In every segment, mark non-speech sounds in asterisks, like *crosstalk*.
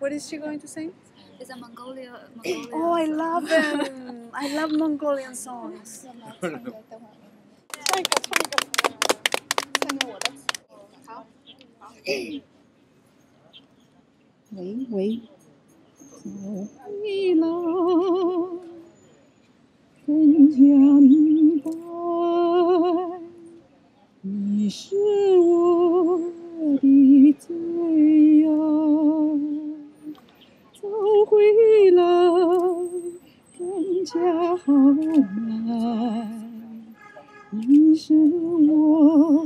What is she going to sing? It's a Mongolia. *coughs* Mongolia Oh, I song. love them. I love Mongolian songs. 要*laughs* 不要唱歌？等会儿唱一个，唱一个，唱个我的。好，好。喂喂，走回来，更加明白，你是我的最 更加豪迈。你是我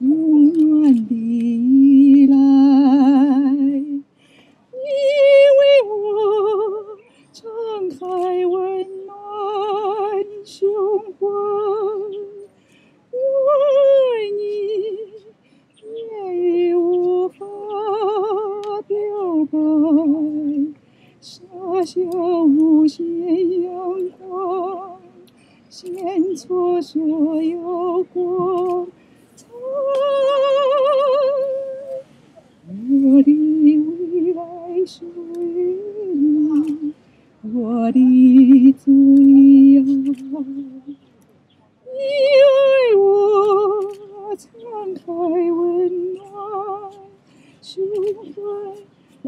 永远的依赖，你为我敞开温暖胸怀，我爱你也无法表白，傻笑无心献出所有光彩，我的未来属于你，我的最爱。你爱我，敞开温暖胸怀，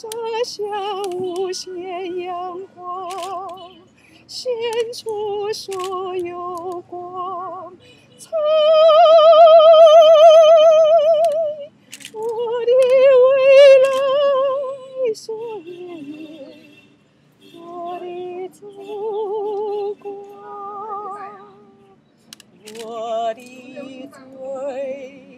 洒下无限阳光，献出所有光彩。我的未来所于念，我的祖国，我的最。